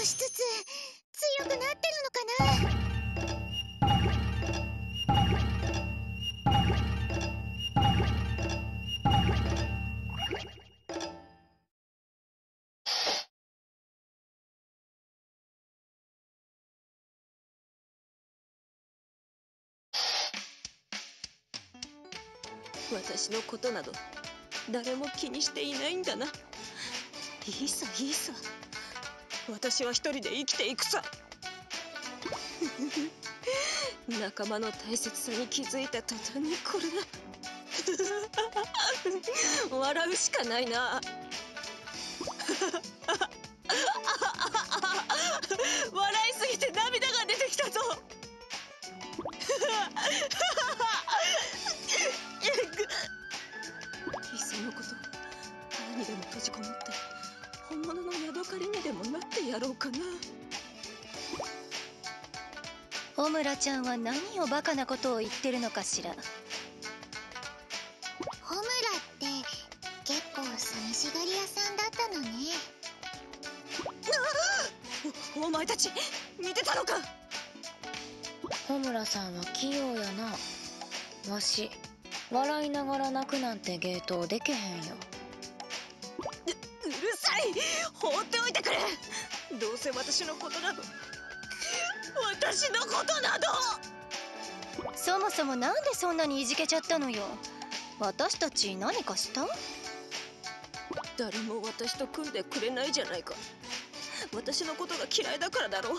少しずつ強くなってるのかな私のことなど誰も気にしていないんだな。いいさいいさ。私は一人で生きていくさ。仲間の大切さに気づいた途端にこれだ。笑うしかないな。笑いすぎて涙が出てきたぞ。いっそのこと何にでも閉じこもって。物のヤドカリにでもなってやろうかな。ホムラちゃんは何をバカなことを言ってるのかしら。ホムラって結構寂しがり屋さんだったのね。おお前たち見てたのか。ホムラさんは器用やな。わし笑いながら泣くなんて芸当でけへんよ放っておいてくれ。どうせ私のことなど。私のことなど。そもそもなんでそんなにいじけちゃったのよ。私たち何かした？誰も私と組んでくれないじゃないか。私のことが嫌いだからだろ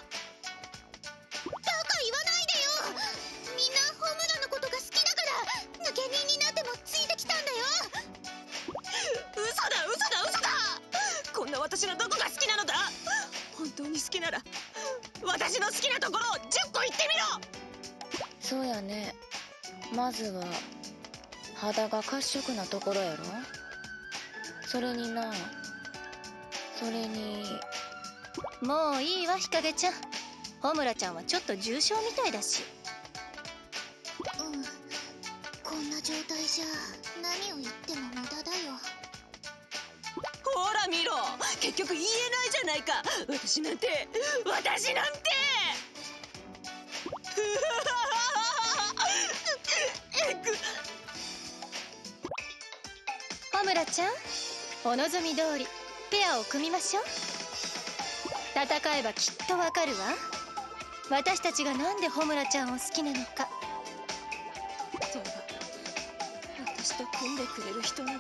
好きなところを10個言ってみろ。そうやね。まずは肌が褐色なところやろ。それになそれにもういいわ日陰ちゃん。ホムラちゃんはちょっと重症みたいだし。うん。こんな状態じゃ何を言っても無駄だよ。ほら見ろ。結局言えないじゃないか。私なんて私なんてムラちゃん？お望み通りペアを組みましょう。戦えばきっとわかるわ。私たちがなんでホムラちゃんを好きなのか。だ。が私と組んでくれる人など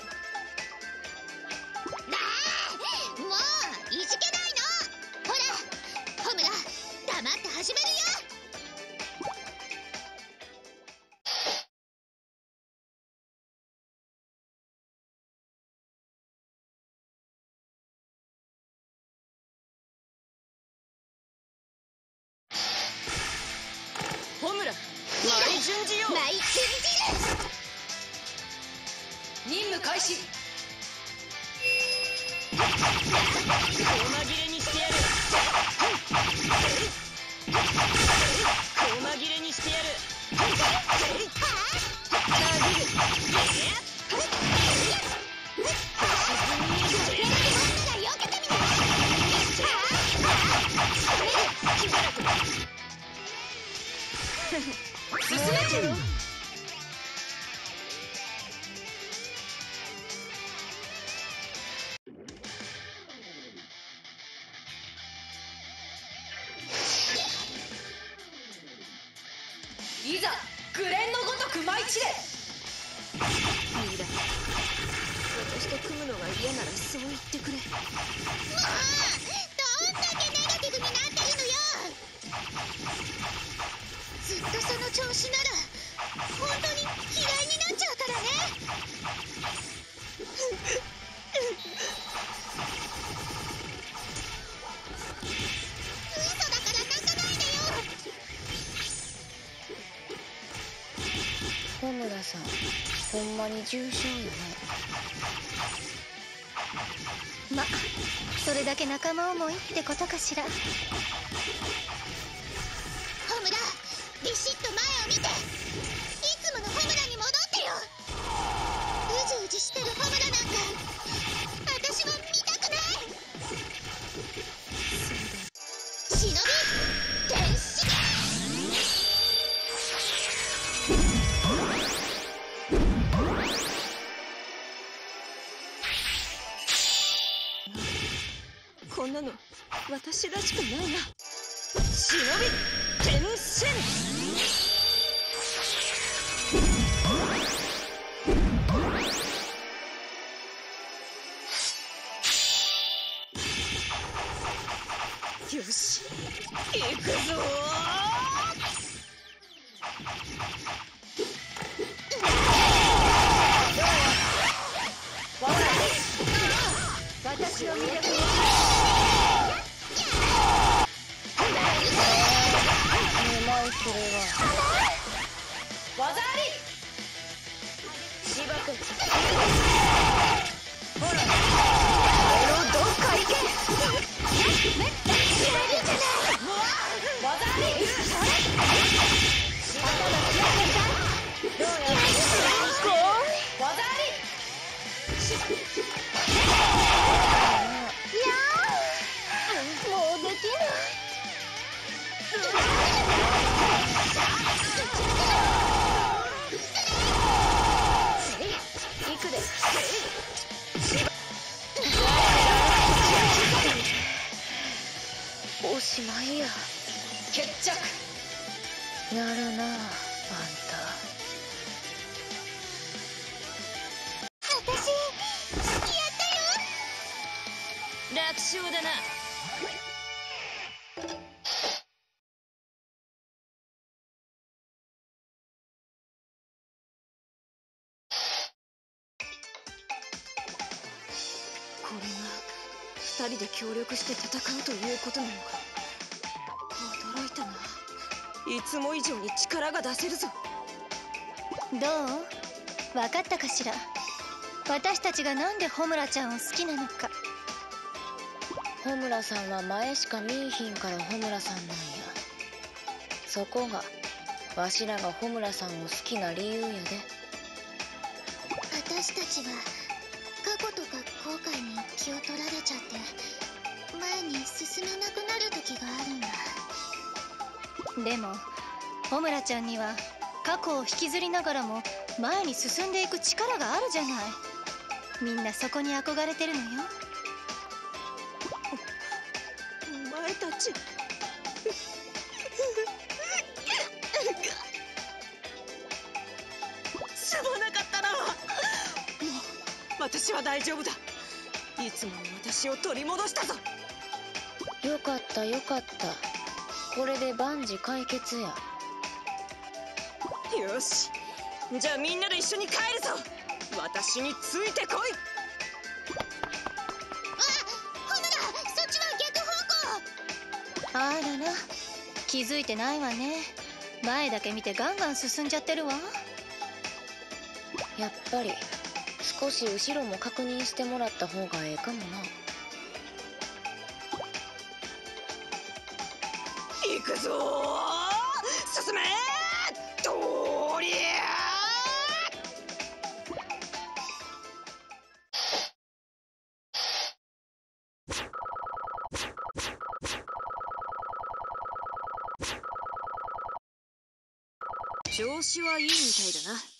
ホムラ。舞順次よ。マイク任務開始。細切れにしてやる。細切れにしてやる進めてよいざグレンのごとく舞い散れ。ミイラ私と組むのが嫌ならそう言ってくれ。もう調子なら本当に嫌いになっちゃうからね。嘘だから泣かないでよホムラさんほんまに重症よね。まそれだけ仲間思いってことかしら。こんなの私らしくないな。忍び転身やるなあんた。私やったよ。楽勝だな。これが二人で協力して戦うということなのか。いつも以上に力が出せるぞ。どう？分かったかしら？私たちがなんでホムラちゃんを好きなのか。た穂村さんは前しか見いひんから穂村さんなんや。そこがわしらが穂村さんを好きな理由やで。私たちは過去とか後悔に気を取られちゃって前に進めなくなる時があるんだでもホムラちゃんには過去を引きずりながらも前に進んでいく力があるじゃない。みんなそこに憧れてるのよ。お前たち。すまなかったな。もう私は大丈夫だ。いつもの私を取り戻したぞ。よかったよかったこれで万事解決や。よし。じゃあみんなで一緒に帰るぞ。私についてこい。あホムラそっちは逆方向。あらら気づいてないわね。前だけ見てガンガン進んじゃってるわ。やっぱり少し後ろも確認してもらった方がええかもな行くぞ。進め。とりゃ調子はいいみたいだな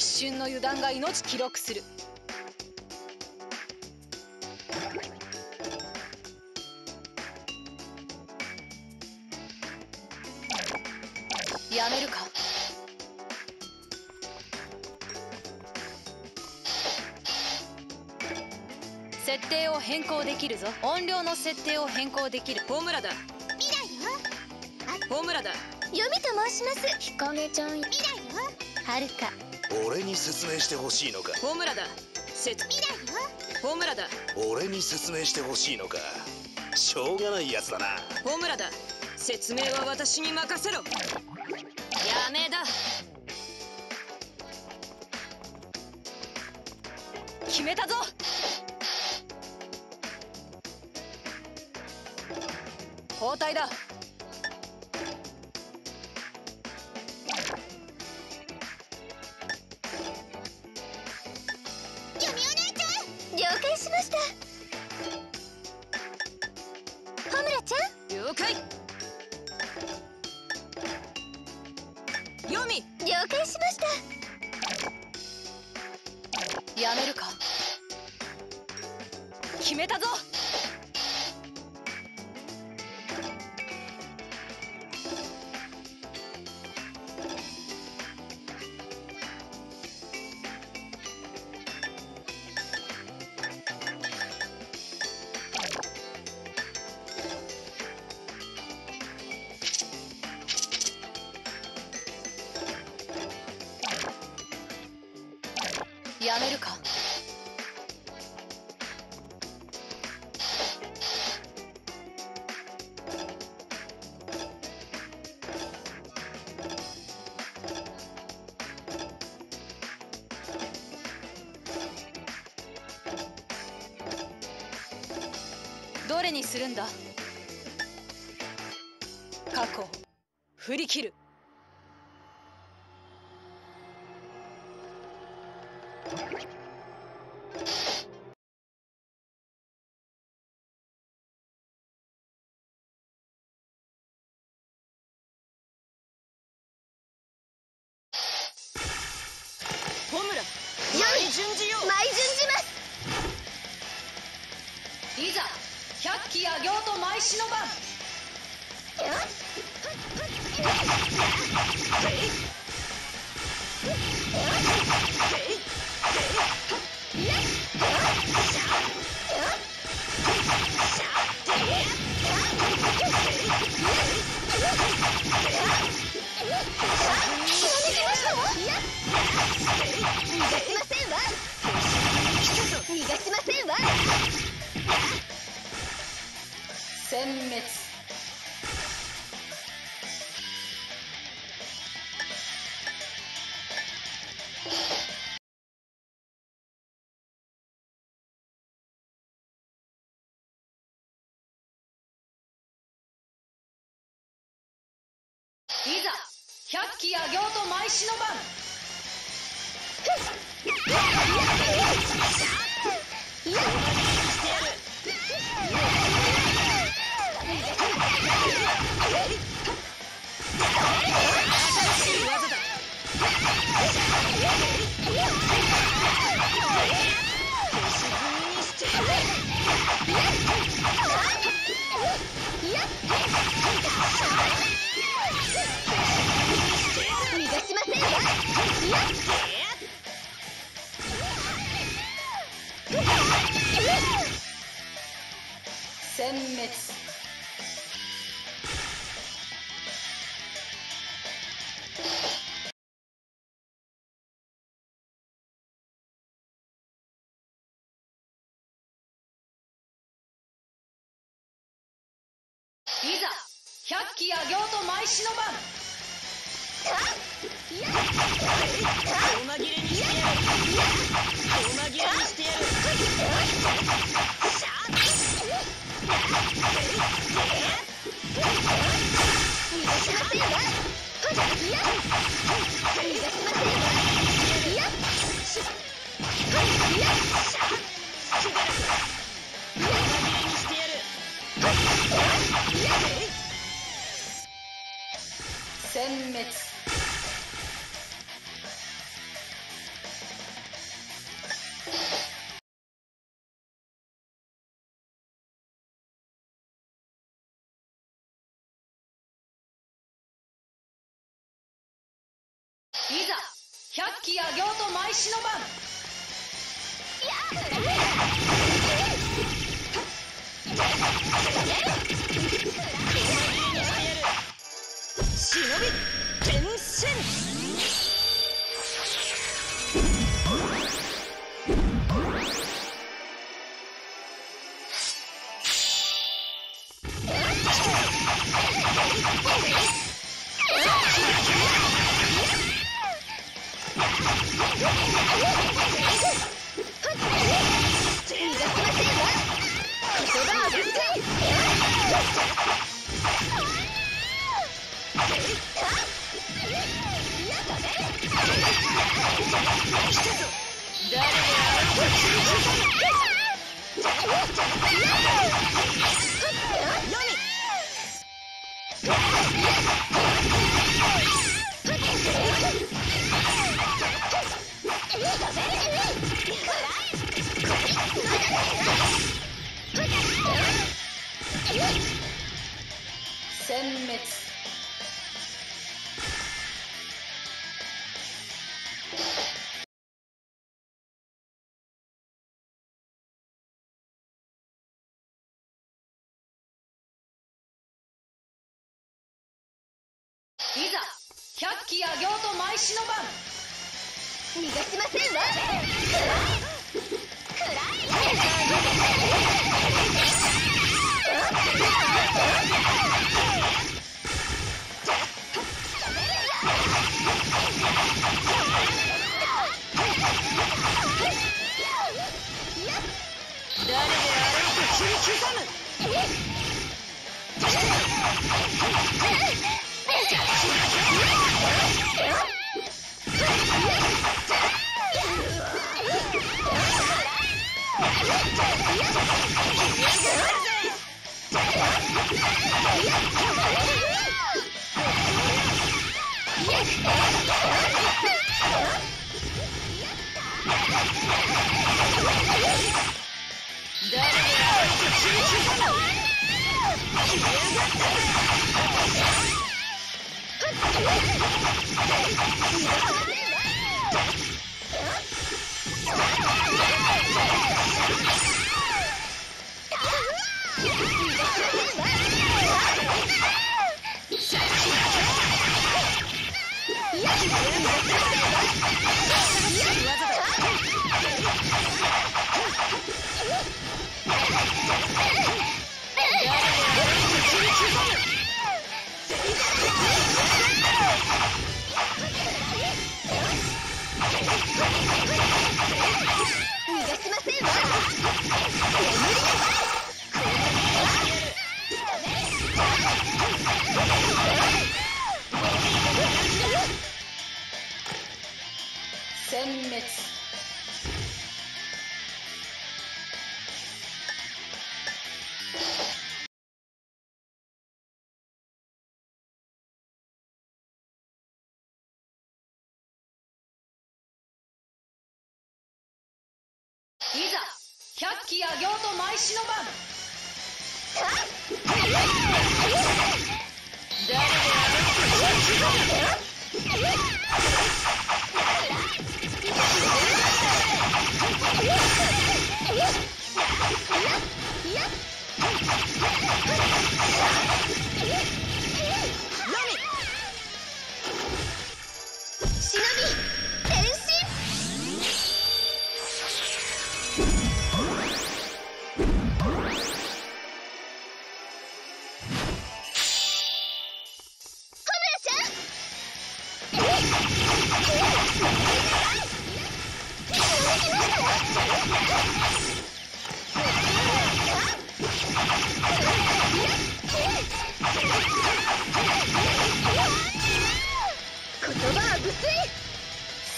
一瞬の油断が命記録する。やめるか。設定を変更できるぞ。音量の設定を変更できる。ホムラだ。未来よ。ホムラだ。読みと申します。日陰ちゃん。未来よ。はるか俺に説明してほしいのか？ホムラだ。せ未来よ。ホムラだ。俺に説明してほしいのか？しょうがないやつだな。ホムラだ。説明は私に任せろ誰にするんだ。過去を振り切る。殲滅。いざ百鬼夜行と舞師の番。逃が殲滅百鬼夜行と舞師の番細切れにしてやる。細切れにしてや殲滅。いざ百鬼夜行と舞師の番。忍び転身殲滅いざ百鬼夜行と舞子の番。逃がしませんわ。誰で逃がしませんわ。百鬼夜行と舞の番。誰であろうと忍び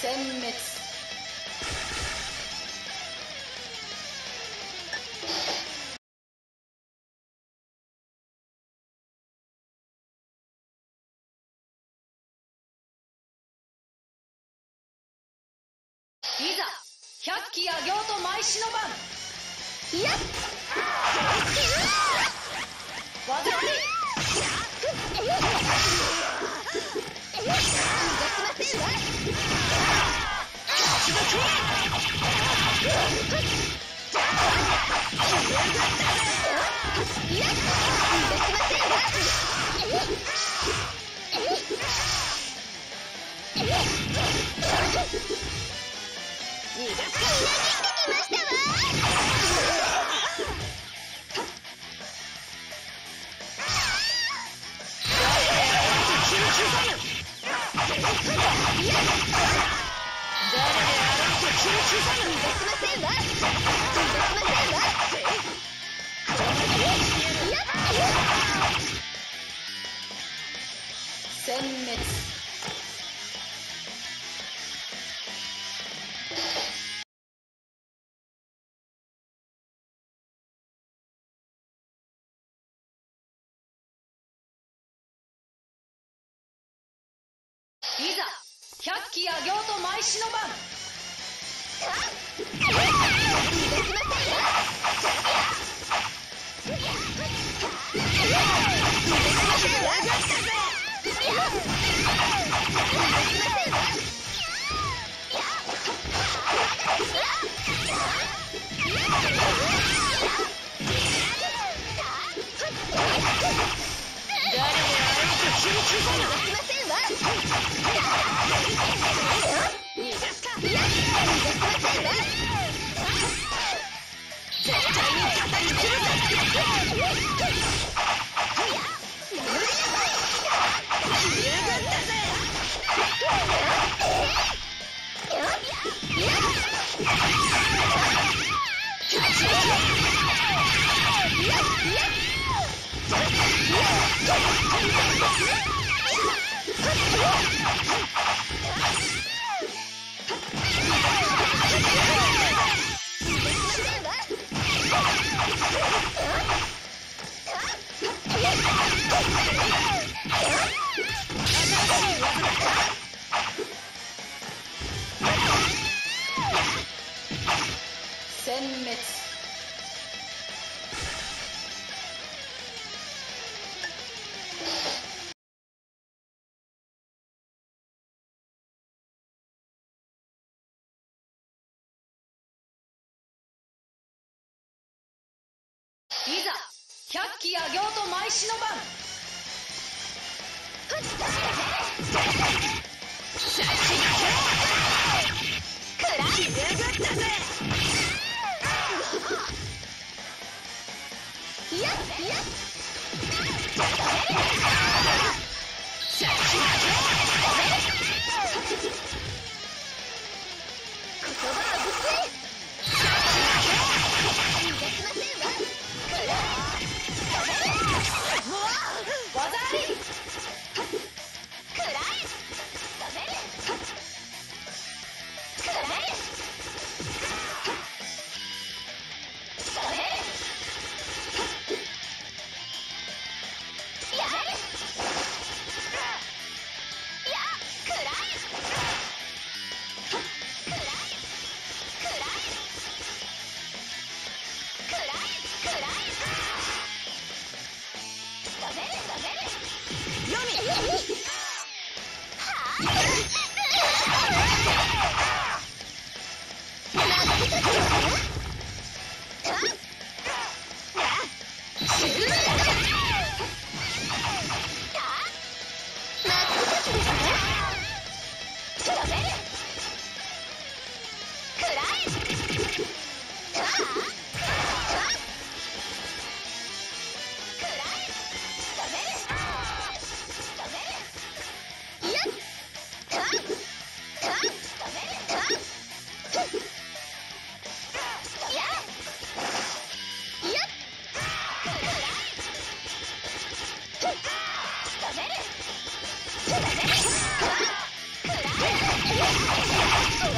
殲滅。百鬼夜行と舞子の番いや技あり。逃がしませんわいや逃がしませんわみなぎっ殲滅行と舞師の番 殲滅。いざ百鬼夜行と舞師の番。技あり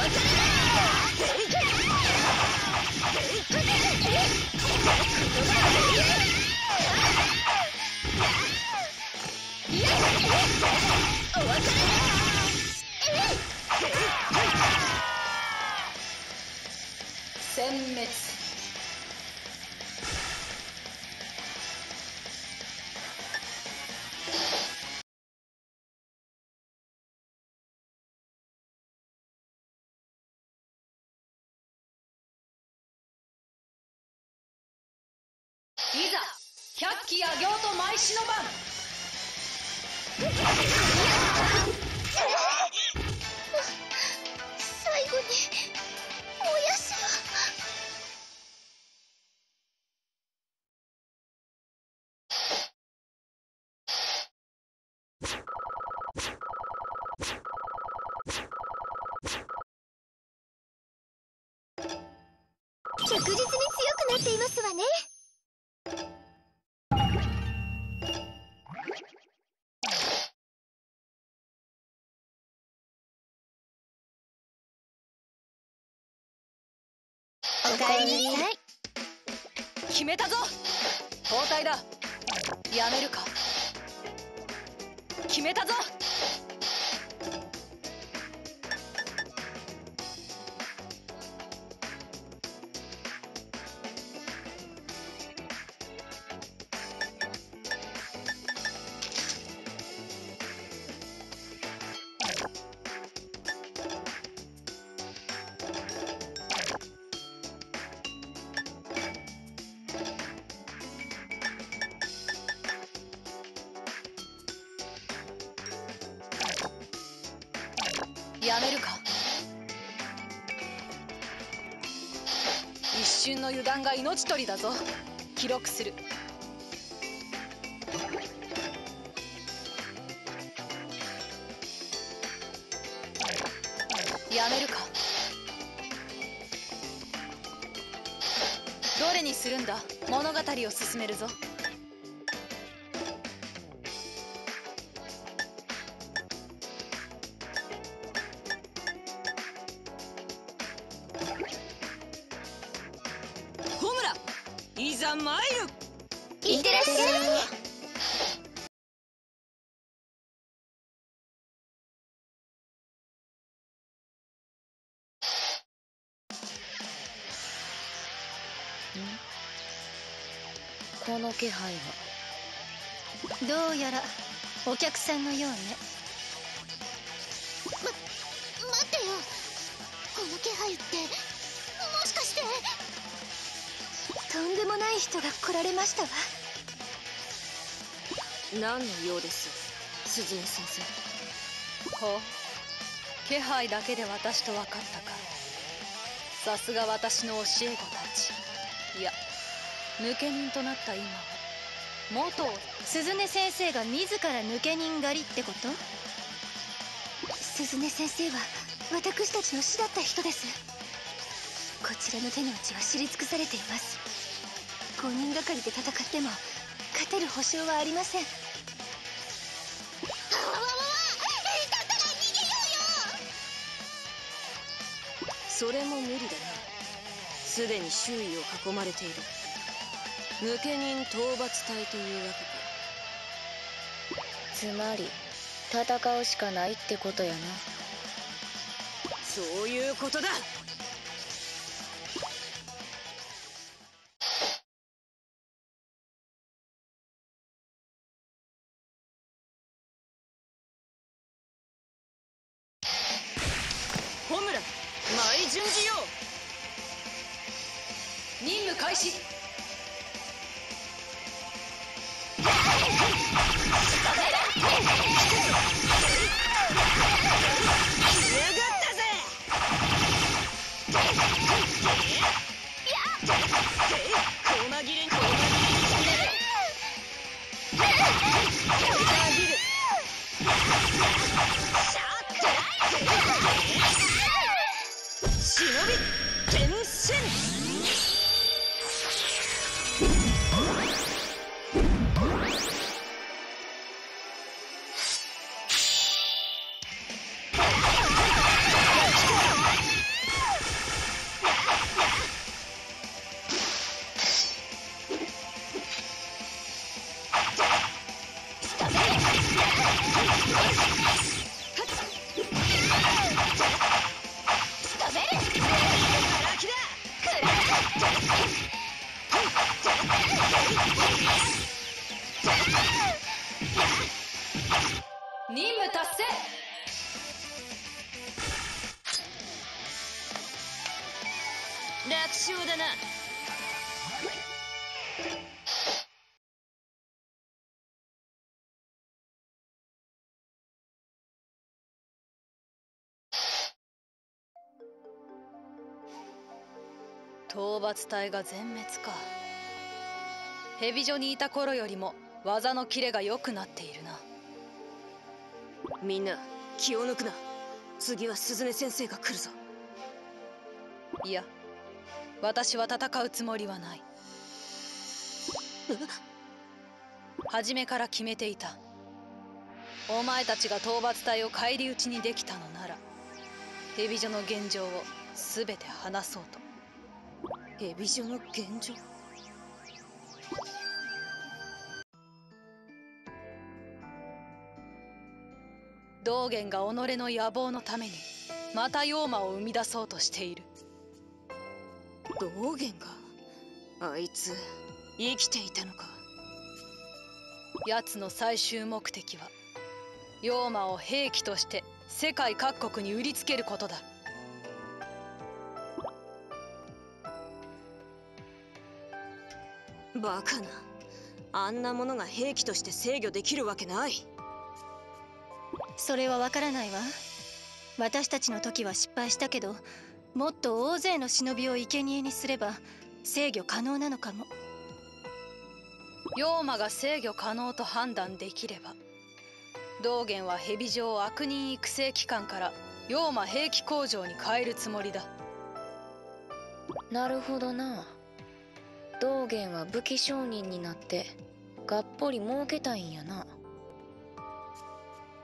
殲滅。開始の番。最後にもやしを。着実に強くなっていますわね。えりなさい。決めたぞ。交代だ。やめるか。決めたぞ。瞬の油断が命取りだぞ。記録する。やめるか。どれにするんだ。物語を進めるぞ。気配は。どうやらお客さんのようね。待ってよ。この気配ってもしかして。とんでもない人が来られましたわ。何のようです？鈴音先生。ほう。気配だけで私と分かったか。さすが私の教え子たち。いや抜け人となった今は元鈴音先生が自ら抜け人狩りってこと？鈴音先生は私たちの師だった人です。こちらの手の内は知り尽くされています。5人がかりで戦っても勝てる保証はありません。わわわわだったら逃げようよ。それも無理だな。すでに周囲を囲まれている抜け人討伐隊というわけか。つまり戦うしかないってことやな。そういうことだ。ホムラ前順次よ任務開始。隊が全滅か。蛇女にいた頃よりも技のキレが良くなっているな。みんな気を抜くな。次は鈴音先生が来るぞ。いや私は戦うつもりはない。初めから決めていた。お前たちが討伐隊を返り討ちにできたのなら蛇女の現状を全て話そうと蛇女の現状。道元が己の野望のためにまた妖魔を生み出そうとしている。道元があいつ生きていたのか。奴の最終目的は妖魔を兵器として世界各国に売りつけることだ。バカな。あんなものが兵器として制御できるわけない。それはわからないわ。私たちの時は失敗したけどもっと大勢の忍びを生贄にすれば制御可能なのかも。妖魔が制御可能と判断できれば道元は蛇女を悪人育成機関から妖魔兵器工場に変えるつもりだ。なるほどな道元は武器商人になってがっぽり儲けたいんやな。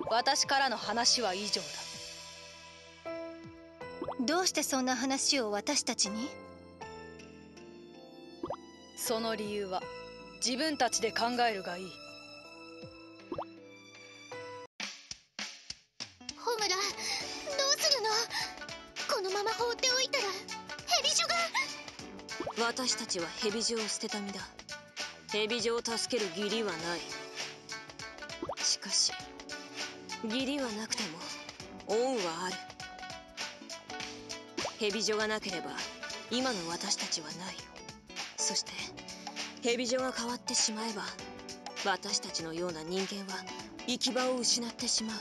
私からの話は以上だ。どうしてそんな話を私たちに？その理由は自分たちで考えるがいい私たちは蛇女を捨てた身だ。蛇女を助ける義理はない。しかし義理はなくても恩はある。蛇女がなければ今の私たちはない。そして蛇女が変わってしまえば私たちのような人間は行き場を失ってしまう。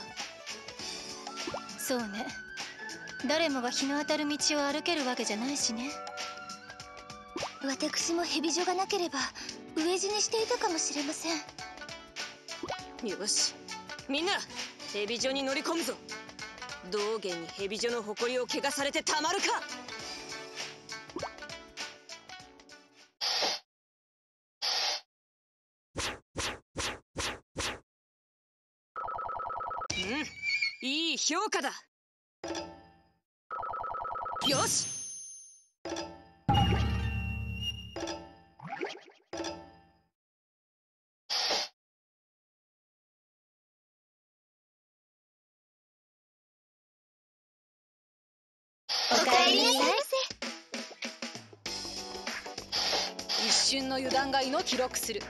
そうね。誰もが日の当たる道を歩けるわけじゃないしね。私もヘビ女がなければ飢え死にしていたかもしれません。よし。みんな蛇女に乗り込むぞ。道元に蛇女の誇りを汚されてたまるか。うん。いい評価だ。油断が命を記録する。